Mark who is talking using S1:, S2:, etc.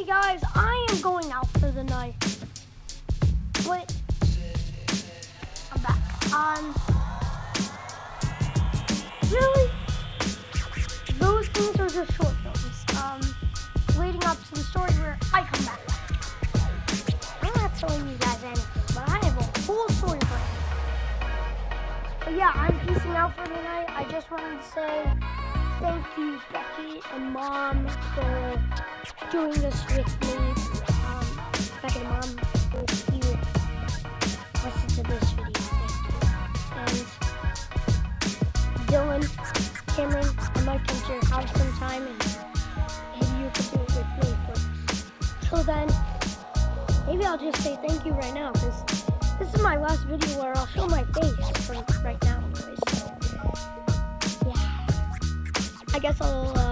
S1: Hey guys, I am going out for the night. But I'm back. Um, really? Those things are just short films. Um, leading up to the story where I come back. I'm not telling you guys anything, but I have a whole story planned. But yeah, I'm peacing out for the night. I just wanted to say thank you, Becky and Mom, for doing this with me. Um, Becky and Mom, if you listen to this video. And Dylan, Cameron, I might come to your house sometime and maybe you could do it with me. But till then, maybe I'll just say thank you right now because this is my last video where I'll show my face for right now. Anyways, yeah. I guess I'll uh,